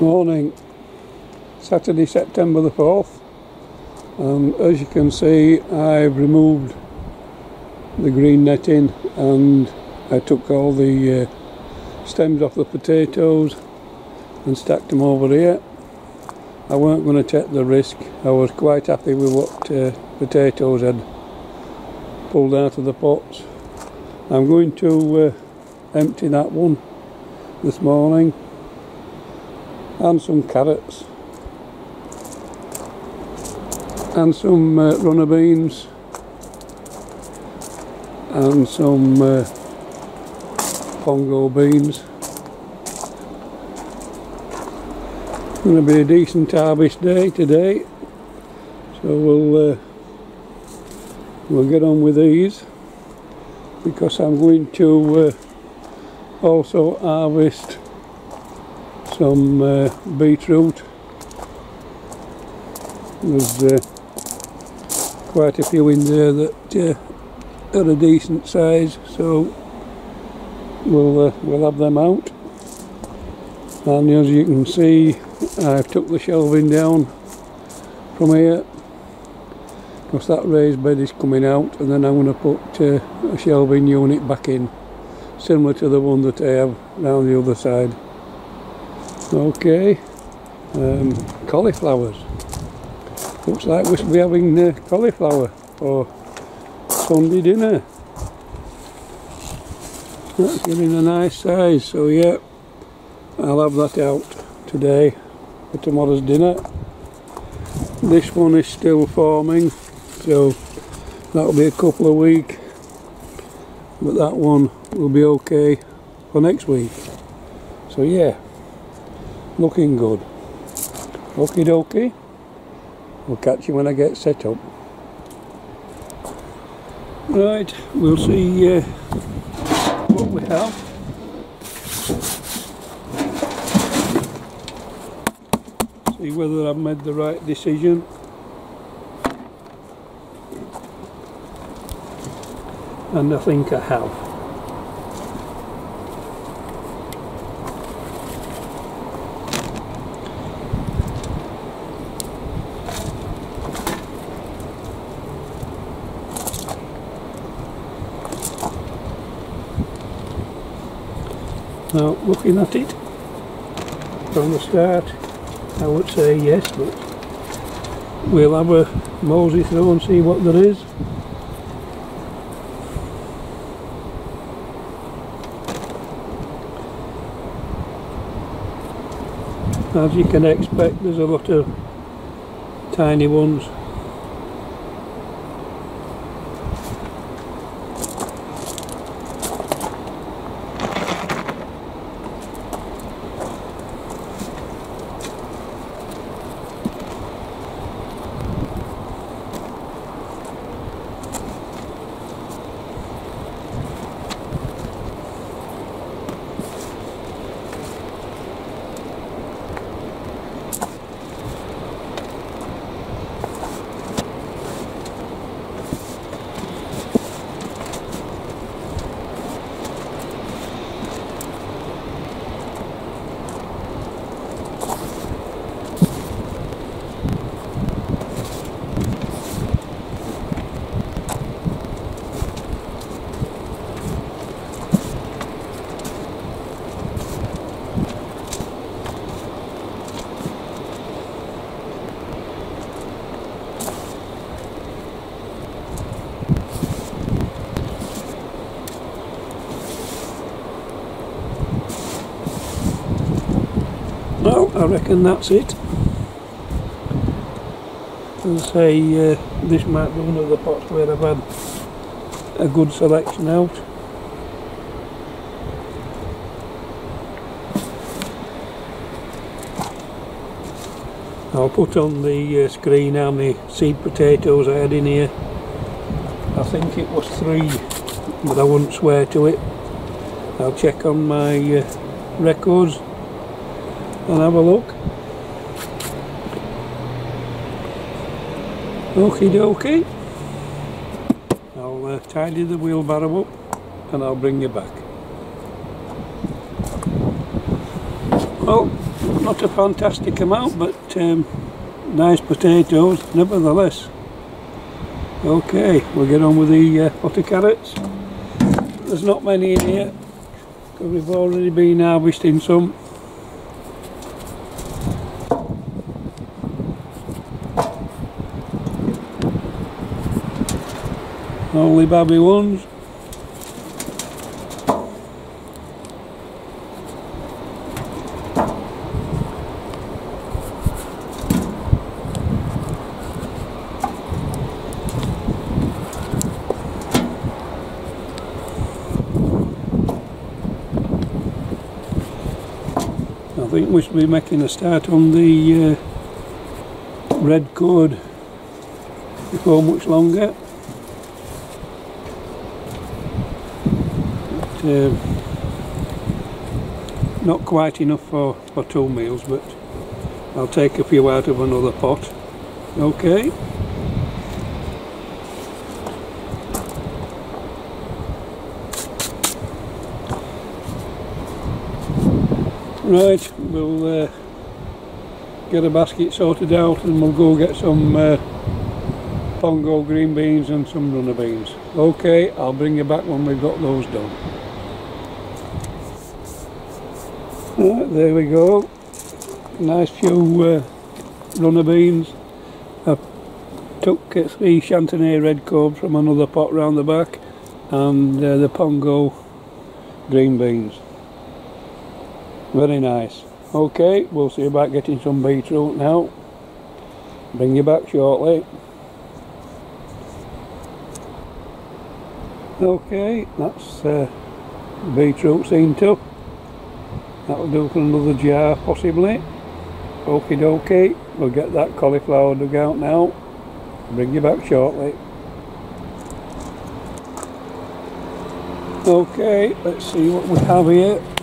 Morning, Saturday, September the 4th. And as you can see, I've removed the green netting and I took all the uh, stems off the potatoes and stacked them over here. I weren't going to take the risk. I was quite happy with what uh, potatoes had pulled out of the pots. I'm going to uh, empty that one this morning and some carrots and some uh, runner beans and some uh, pongo beans. Going to be a decent harvest day today so we'll uh, we'll get on with these because I'm going to uh, also harvest some uh, beetroot. There's uh, quite a few in there that uh, are a decent size so we'll uh, we'll have them out. And as you can see I've took the shelving down from here. Because that raised bed is coming out and then I'm going to put uh, a shelving unit back in similar to the one that I have down the other side okay um, cauliflowers looks like we should be having uh, cauliflower for Sunday dinner that's getting a nice size so yeah I'll have that out today for tomorrow's dinner. This one is still forming, so that'll be a couple of weeks, but that one will be okay for next week. So yeah, looking good. Okie dokie. We'll catch you when I get set up. Right, we'll see uh, what we have. see whether I've made the right decision. And I think I have. Now looking at it from the start I would say yes, but we'll have a mosey through and see what there is. As you can expect, there's a lot of tiny ones I reckon that's it. As I say, uh, this might be one of the pots where I've had a good selection out. I'll put on the uh, screen how many seed potatoes I had in here. I think it was three, but I wouldn't swear to it. I'll check on my uh, records and have a look. Okie dokie. I'll uh, tidy the wheelbarrow up and I'll bring you back. Well, not a fantastic amount, but um, nice potatoes nevertheless. Okay, we'll get on with the uh, potted carrots. There's not many in here because we've already been harvesting some. Only babby ones. I think we should be making a start on the uh, red cored before much longer. Uh, not quite enough for, for two meals but I'll take a few out of another pot. Okay. Right, we'll uh, get a basket sorted out and we'll go get some uh, Pongo green beans and some runner beans. Okay, I'll bring you back when we've got those done. Right, there we go. Nice few uh, runner beans. I took uh, three Chantenay red cobs from another pot round the back and uh, the Pongo green beans. Very nice. Okay, we'll see about getting some beetroot now. Bring you back shortly. Okay, that's uh, beetroot seen to. That'll do for another jar possibly. Okie dokie, we'll get that cauliflower dug out now. Bring you back shortly. Okay, let's see what we have here.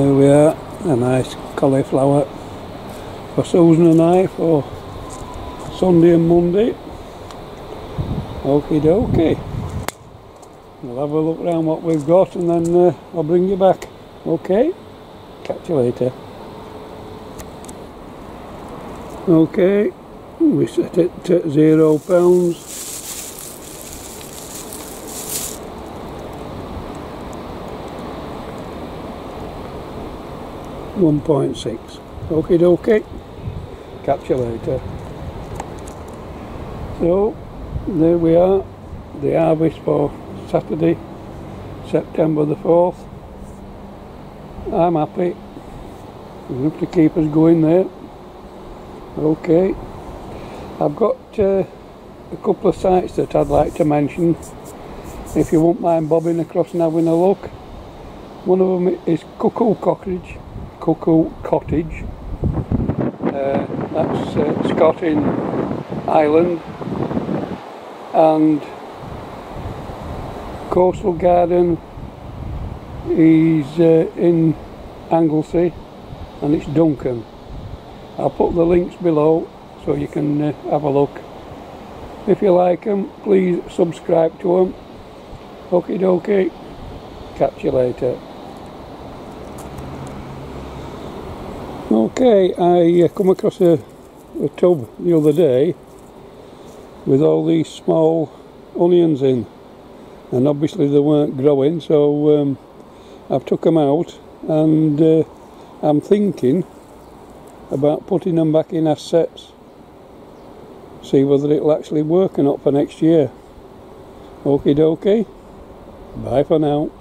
There we are, a nice cauliflower for Susan and I for Sunday and Monday. Okie dokie. We'll have a look around what we've got and then uh, I'll bring you back. Okay? Catch you later. Okay, we set it at zero pounds. One point six. Okay, dokie. Catch you later. So there we are. The harvest for Saturday, September the fourth. I'm happy. Enough to keep us going there. Okay. I've got uh, a couple of sites that I'd like to mention. If you won't mind bobbing across and having a look. One of them is Cuckoo Cottage. Cuckoo Cottage. Uh, that's uh, Island. And Coastal Garden is uh, in Anglesey and it's Duncan. I'll put the links below so you can uh, have a look. If you like them, please subscribe to them. Okie dokie. Catch you later. Okay, I uh, come across a, a tub the other day with all these small onions in and obviously they weren't growing so um, I've took them out and uh, I'm thinking about putting them back in as sets see whether it'll actually work or not for next year. Okie dokie. Bye for now